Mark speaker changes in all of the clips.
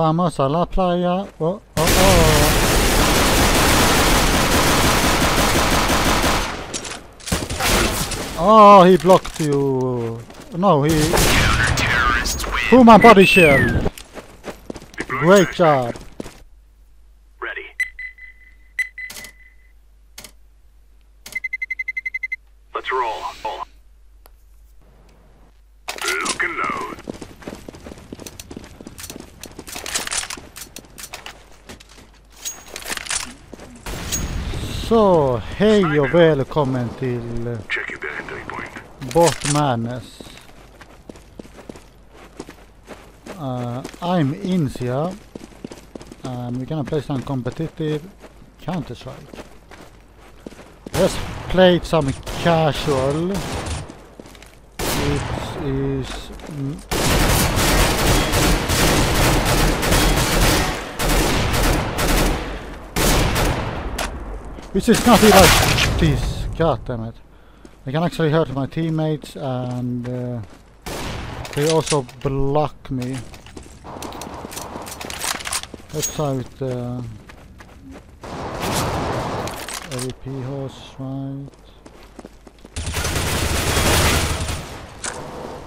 Speaker 1: Vamos a la playa. Oh, oh, oh. Oh, he blocked you. No, he... My body shell. Great job. Hej och välkommen till
Speaker 2: Check your entry point.
Speaker 1: Bot Madness. Uh, I'm Incia and we're gonna play some competitive Counter-Strike. Let's play some casual. It is... Which is not like this, god damn it. I can actually hurt my teammates and uh, they also block me. Let's try with the AVP horse, right?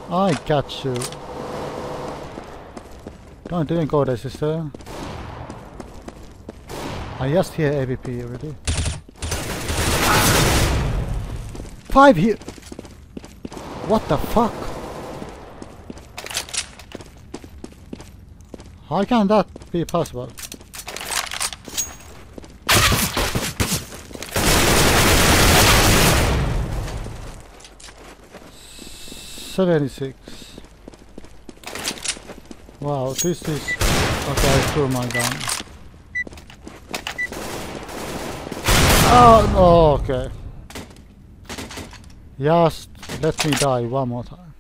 Speaker 1: I got you. Don't even go there, sister. I just hear AVP already. Five here. What the fuck? How can that be possible? Seventy-six. Wow, this is okay. Threw my gun. Oh, oh okay. Just let me die one more time.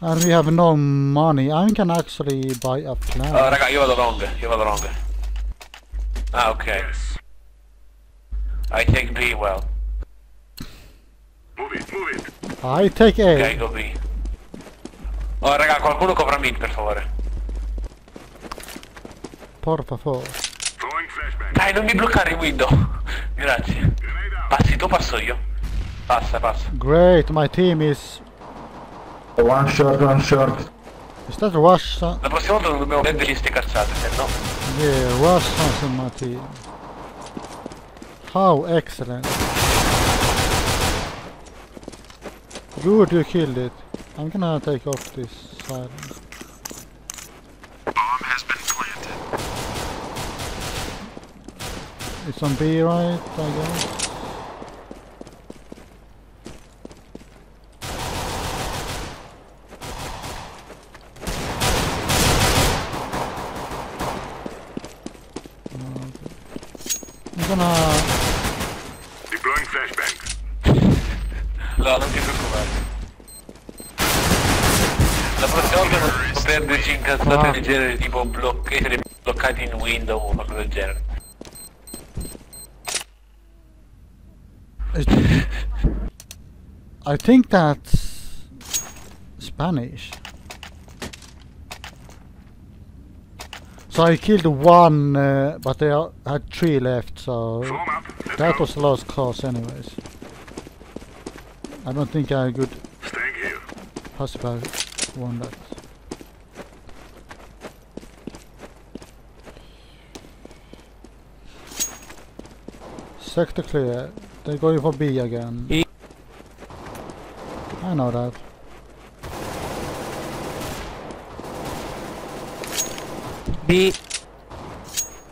Speaker 1: And we have no money. I can actually buy a plan.
Speaker 3: Oh, raga, io vado long, io vado long. Ah, ok.
Speaker 2: Yes.
Speaker 3: I take B well.
Speaker 2: Move it, move it.
Speaker 1: I take A.
Speaker 3: Ok, go B. Oh, raga, qualcuno copra mid, per favore.
Speaker 1: Por favor.
Speaker 2: Throwing flashbang.
Speaker 3: Dai, non mi bloccare il window. Grazie. Passi tu, passo io. Passa, passa.
Speaker 1: Great, my team is...
Speaker 4: One shot, one shot.
Speaker 1: Is that Russia?
Speaker 3: La prossima volta non dobbiamo prendergli ste cazzate, se no.
Speaker 1: Yeah, Russians in my team. How excellent. Good, you killed it. I'm gonna take off this silence. It's on B right, I guess. I'm gonna...
Speaker 2: Deploying flashbang.
Speaker 3: No, non ti preoccupare. La prossima volta non perderci in cazzate
Speaker 1: Ah.
Speaker 3: del genere, tipo bloccati in window o qualcosa del genere.
Speaker 1: I think that's Spanish. So I killed one, uh, but they had three left, so that was a lost cause anyways. I don't think I could possibly won that. Sector clear. They're going for B again.
Speaker 3: E-
Speaker 1: I know that.
Speaker 3: B.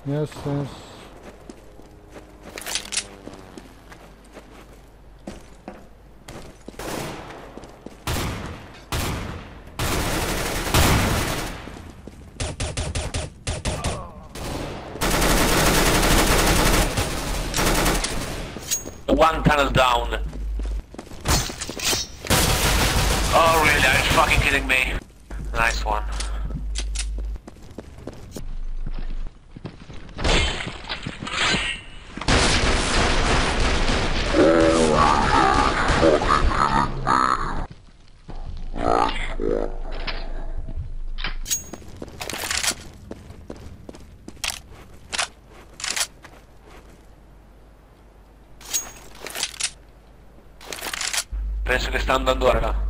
Speaker 1: Yes, yes.
Speaker 3: one. Penso che sta andando ora là.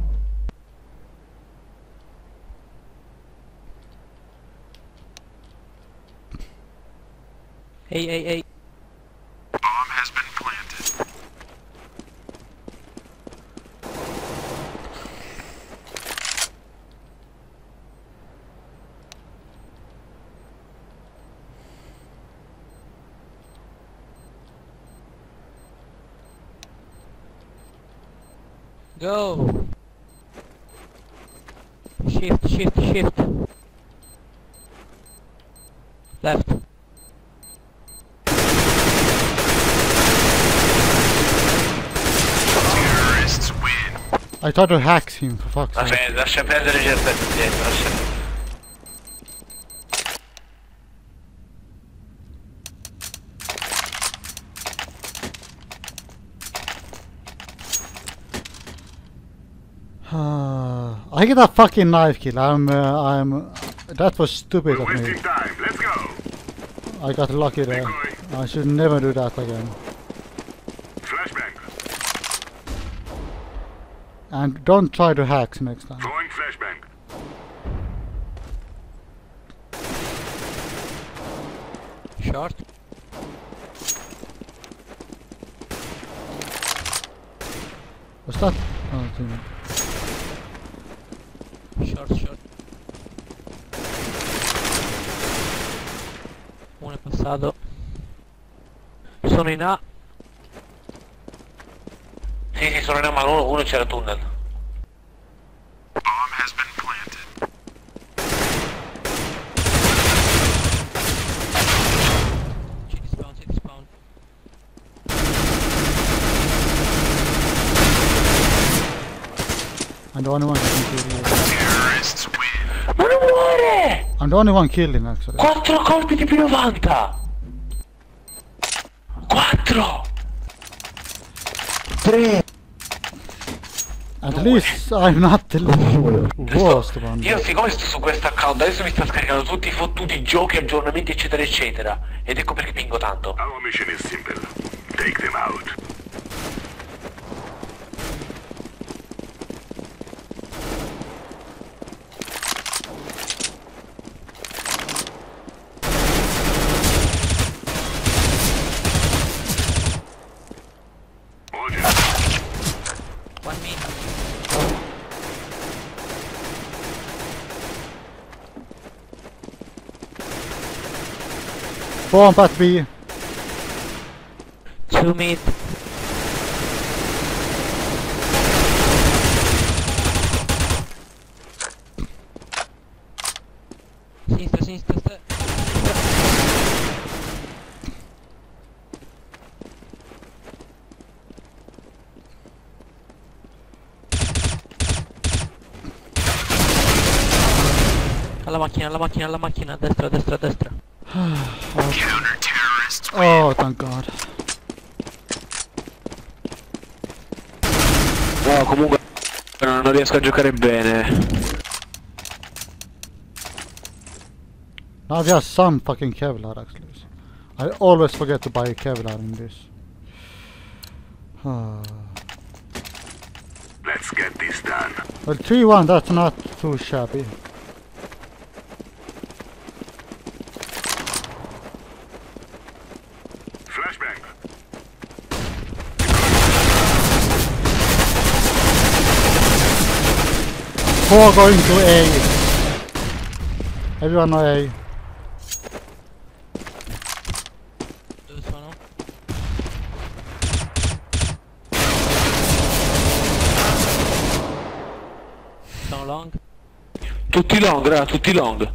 Speaker 5: Ehi, ehi, ehi.
Speaker 2: Bomb has been planted.
Speaker 5: Go! Shift, shift, shift. Left.
Speaker 2: Terrorists win.
Speaker 1: I tried to hack him for fuck's sake.
Speaker 3: Lascia, lascia perdere certo dietro, lascia.
Speaker 1: I get that fucking knife kill. I'm, uh, I'm. That was stupid
Speaker 2: We're
Speaker 1: of me.
Speaker 2: time. Let's go.
Speaker 1: I got lucky there. I should never do that again. And don't try to hack next time.
Speaker 2: Throwing flashbang.
Speaker 5: Short.
Speaker 1: What's that? Oh, teammate.
Speaker 5: Short, short. Uno è passato. Sono in A.
Speaker 3: Sì, sì, sono in mano, uno, uno c'era tunnel.
Speaker 2: Bomb has been planted.
Speaker 5: Ci rispawn, ci rispawn.
Speaker 1: I'm the only one who can kill you.
Speaker 2: Terrorists win.
Speaker 3: Ma non muore!
Speaker 1: I'm the only one killing actually.
Speaker 3: Quattro colpi di P90! Quattro!
Speaker 1: At least I'm not worst one.
Speaker 3: Io siccome sto su questo account adesso mi sta scaricando tutti i fottuti giochi, aggiornamenti eccetera eccetera. Ed ecco perché pingo tanto.
Speaker 2: Our mission is simple. Take them out.
Speaker 5: One minute.
Speaker 1: Bomb at B.
Speaker 5: Two mid. Alla macchina, alla macchina, a destra, a destra, a destra.
Speaker 2: Win.
Speaker 1: Oh, thank God.
Speaker 3: No, comunque non, riesco a giocare bene.
Speaker 1: Now we have some fucking Kevlar actually. I always forget to buy Kevlar in this. Ah.
Speaker 2: Let's get this done.
Speaker 1: well, 3-1, that's not too shabby. Four going to A. Everyone know A.
Speaker 5: Sono long.
Speaker 3: Tutti long, raga, tutti long.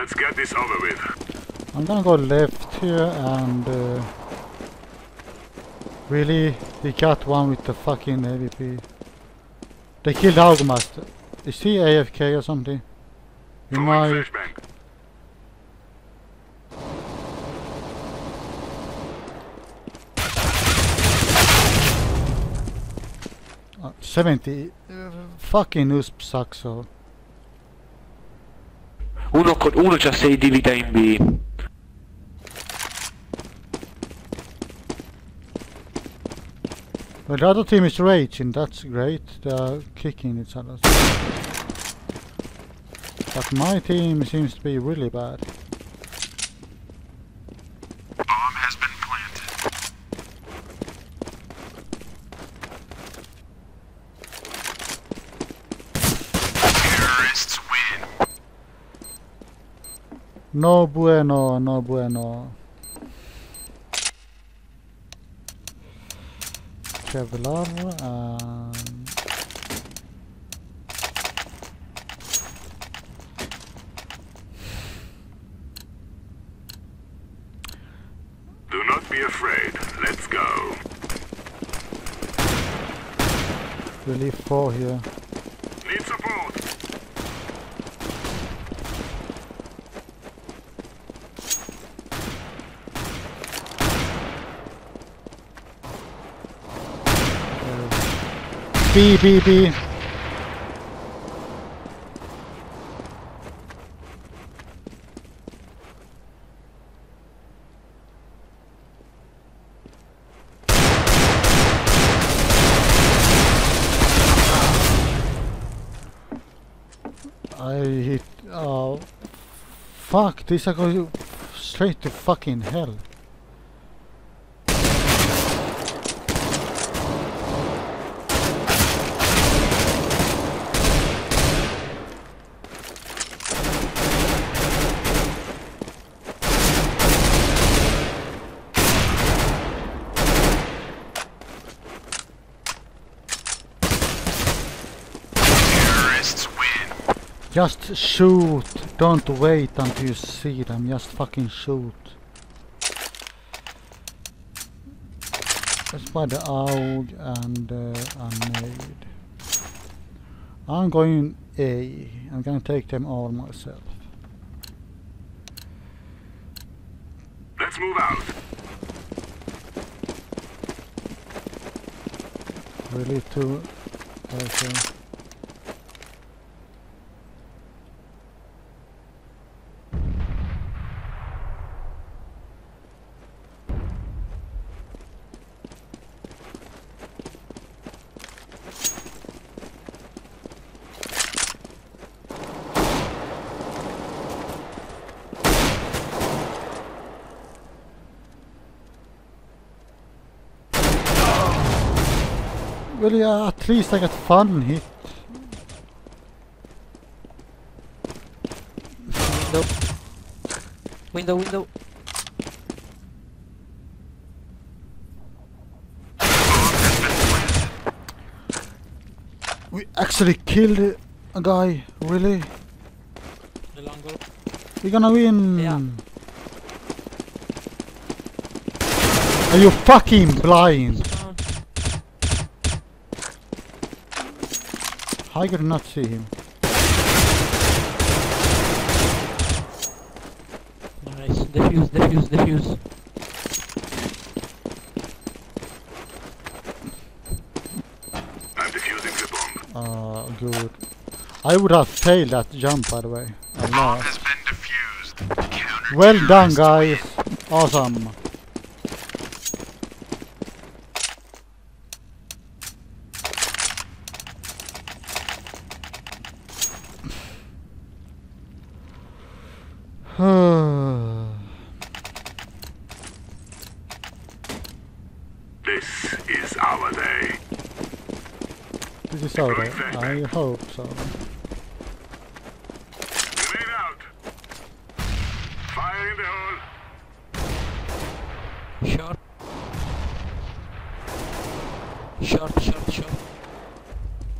Speaker 2: Let's get this over with.
Speaker 1: I'm gonna go left here and uh, really he got one with the fucking AVP. They killed AugMaster. Is he AFK or something?
Speaker 2: Throwing
Speaker 1: might.
Speaker 2: flashbang.
Speaker 1: Uh, 70. Uh, fucking USP sucks so.
Speaker 3: Uno, con- uno c'ha 6 di vita in B.
Speaker 1: But the other team is raging, that's great. They are kicking each other. But my team seems to be really bad.
Speaker 2: Bomb has been planted.
Speaker 1: No bueno, no bueno. Kevlar and...
Speaker 2: Do not be afraid. Let's go.
Speaker 1: Relief 4 here. B, B, B. I hit. Oh. Fuck, this is going straight to fucking hell. Just shoot. Don't wait until you see them. Just fucking shoot. That's by the AUG and uh, unmade. I'm going A. I'm gonna take them all myself.
Speaker 2: Let's move out.
Speaker 1: Really too. Okay. Well, yeah, uh, at least I got fun hit.
Speaker 5: Window. Window, window.
Speaker 1: We actually killed a guy, really?
Speaker 5: The long goal.
Speaker 1: We're gonna win!
Speaker 5: Yeah.
Speaker 1: Are you fucking blind?
Speaker 5: Spawn.
Speaker 1: How could I not see him?
Speaker 5: Nice. Defuse, defuse, defuse.
Speaker 2: I'm defusing the bomb.
Speaker 1: Uh, good. I would have failed that jump, by the way. I
Speaker 2: Bomb
Speaker 1: lost.
Speaker 2: has been defused. Counter
Speaker 1: Well done,
Speaker 2: terrorists
Speaker 1: guys. Awesome.
Speaker 2: This is our day.
Speaker 1: this is over. I hope so.
Speaker 2: Grenade out. Fire in the hole.
Speaker 5: Short. Short, short, short.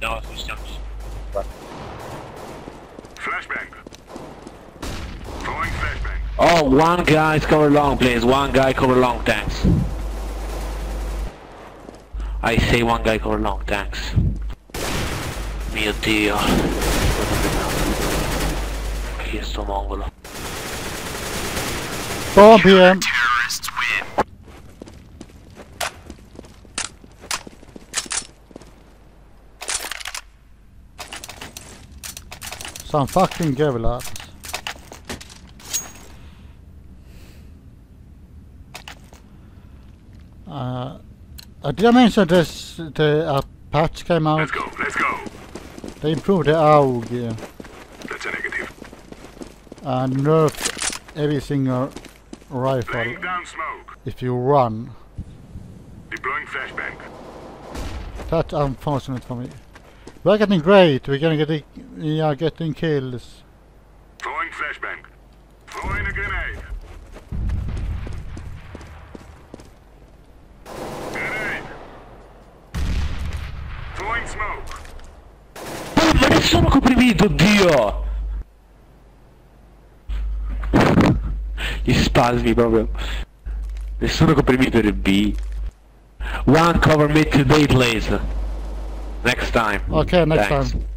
Speaker 3: No, spustiamoci.
Speaker 2: Flashbang. Throwing
Speaker 3: Oh, one guy's cover long, please. One guy cover long, thanks. I say one guy cover long, thanks. Mio dio. Chi è sto mongolo?
Speaker 1: Bomb here.
Speaker 2: Terrorists win.
Speaker 1: Some fucking kevlar. Uh, uh, did I mention this? The uh, patch came out.
Speaker 2: Let's go. Let's go.
Speaker 1: They improved the AUG
Speaker 2: That's a negative.
Speaker 1: and nerfed every single rifle if you run.
Speaker 2: Deploying flashbang.
Speaker 1: That's unfortunate for me. We're getting great. We're gonna get we are getting kills.
Speaker 3: Comprimito, Dio! Gli spasmi proprio. Nessuno comprimito per B. One cover me today, please. Next time.
Speaker 1: Okay, next
Speaker 3: Thanks.
Speaker 1: time.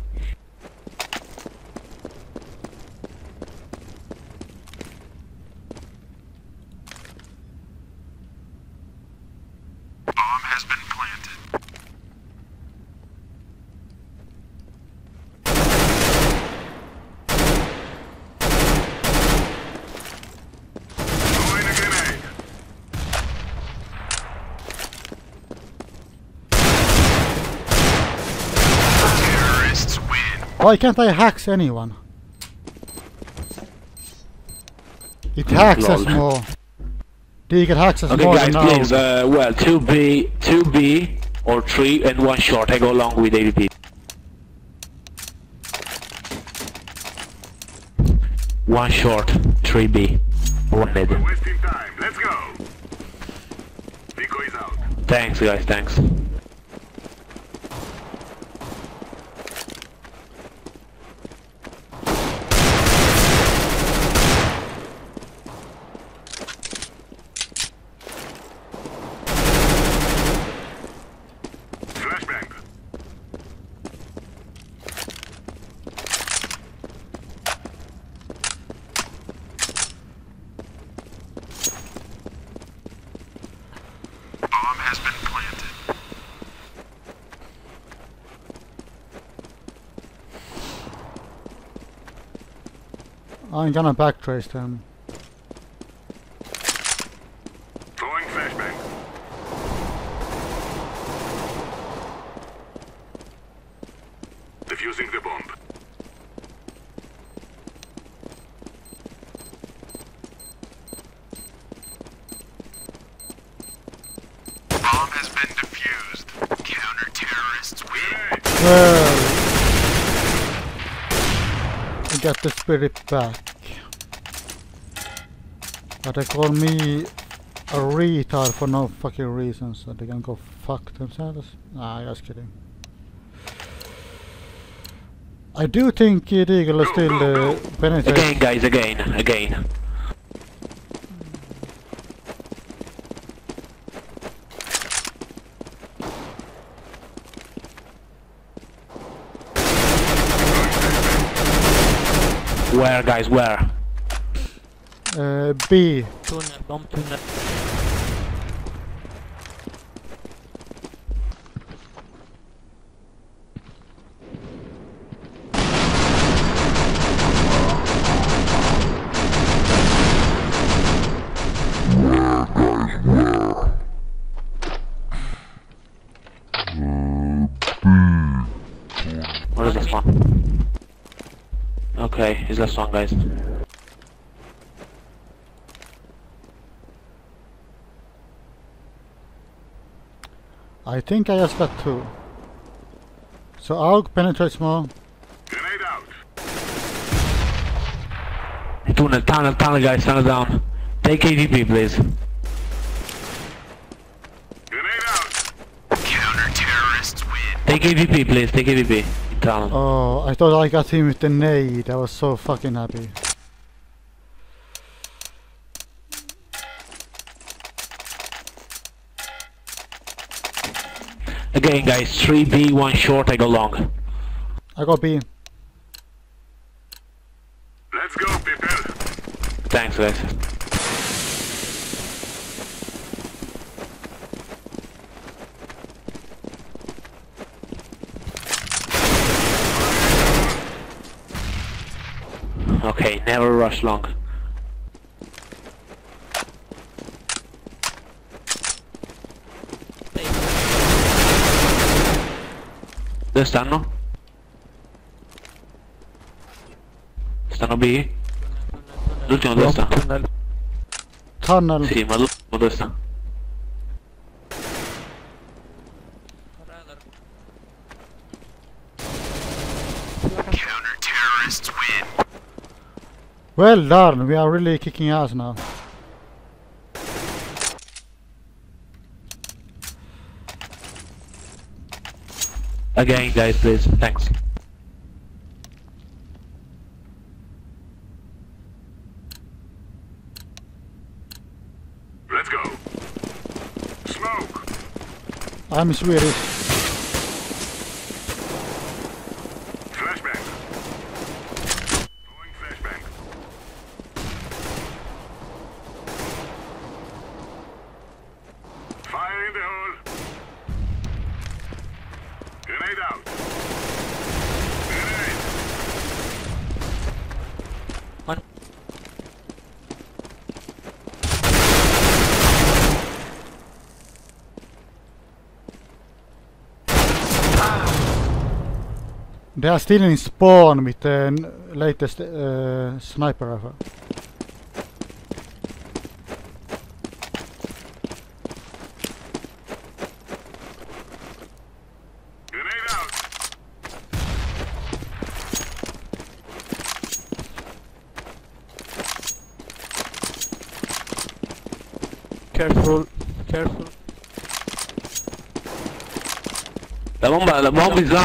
Speaker 1: Why can't I hacks anyone? It hacks us
Speaker 3: Lol.
Speaker 1: more. Deagle hacks us
Speaker 3: Okay,
Speaker 1: more
Speaker 3: guys,
Speaker 1: than
Speaker 3: please. Uh, well, 2B, 2B, or 3 and 1 short. I go along with AVP. One short, 3B, one mid.
Speaker 2: We're wasting time. Let's go. Vico is out.
Speaker 3: Thanks, guys, thanks.
Speaker 2: Oh,
Speaker 1: I'm gonna backtrace them.
Speaker 2: Throwing flashbang. Defusing the bomb. Bomb has been defused. Counter-terrorists win.
Speaker 1: Well, I got the spirit back. They call me a retard for no fucking reason, so they can go fuck themselves. Nah, just kidding. I do think Kid Eagle is still uh,
Speaker 3: Again,
Speaker 1: penetrating.
Speaker 3: guys, again, again. Where, guys, where?
Speaker 1: Uh, B.
Speaker 5: Tunnel, bomb tunnel.
Speaker 3: Where is this one? Okay, is last one, guys.
Speaker 1: I think I just got two. So AUG penetrates more.
Speaker 2: Grenade out.
Speaker 3: Tunnel, tunnel, tunnel, guys, tunnel down. Take AVP, please.
Speaker 2: Grenade out. Counter-terrorists win.
Speaker 3: Take AVP, please. Take AVP. In tunnel.
Speaker 1: Oh, I thought I got him with the nade. I was so fucking happy.
Speaker 3: Again, guys, 3B, 1 short, I go long.
Speaker 1: I got B.
Speaker 2: Let's go, people.
Speaker 3: Thanks, guys. Okay, never rush long. Dove stanno? Stanno B? L'ultimo dove sta?
Speaker 5: Tunnel.
Speaker 1: Tunnel.
Speaker 3: Sì, ma l'ultimo dove sta?
Speaker 1: Well done. We are really kicking ass now.
Speaker 3: Again, guys, please. Thanks.
Speaker 2: Let's go. Smoke.
Speaker 1: I'm Swedish. They are still in spawn with eh, the latest uh, sniper rifle.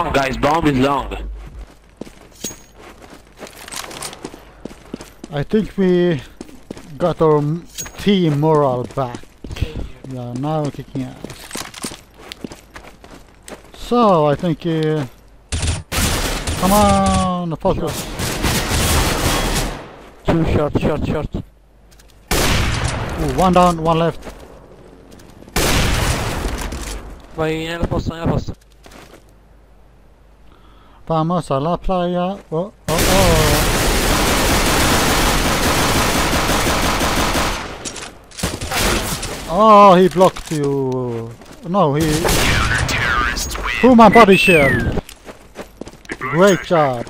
Speaker 3: Long, guys. Bomb is long.
Speaker 1: I think we got our team morale back. Yeah, now we're kicking ass. So, I think... Uh, come on, focus.
Speaker 5: Two short, short, short.
Speaker 1: Ooh, one down, one left.
Speaker 5: Vai nella posta, nella posta.
Speaker 1: Vamos a la playa. Oh, oh, oh. Oh, he blocked you. No, he... My body shell. Great job.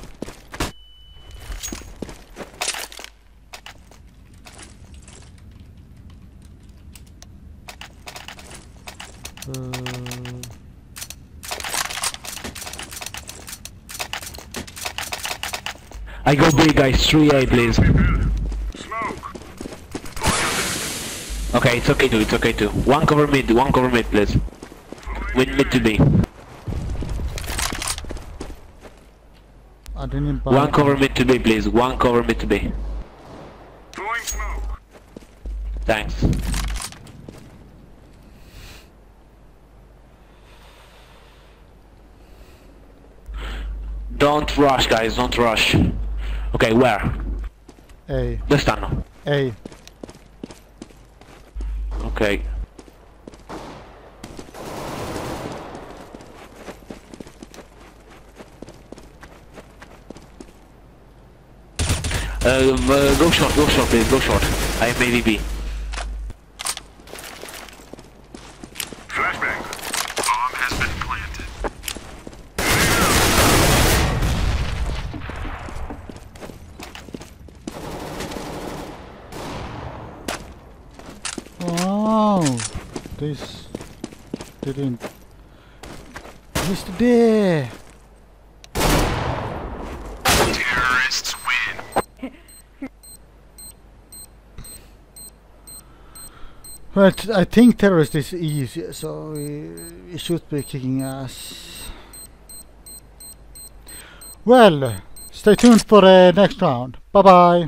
Speaker 3: I go big, guys. 3A, please.
Speaker 2: Smoke.
Speaker 3: Okay, it's okay too. It's okay too. One cover mid. One cover mid, please. With mid to B.
Speaker 1: I didn't buy
Speaker 3: One cover mid to B, please. One cover mid to B. Thanks. Don't rush, guys. Don't rush. Okay, where?
Speaker 1: A.
Speaker 3: Dove stanno?
Speaker 1: A.
Speaker 3: Ok. Uh, uh, go short, go short, please, go short. I am AVP.
Speaker 2: Flashbang. Bomb has been planted.
Speaker 1: Oh, this didn't. Mr. Day.
Speaker 2: Terrorists win.
Speaker 1: But I think terrorist is easy, so we, we should be kicking ass. Well, stay tuned for the next round. Bye bye.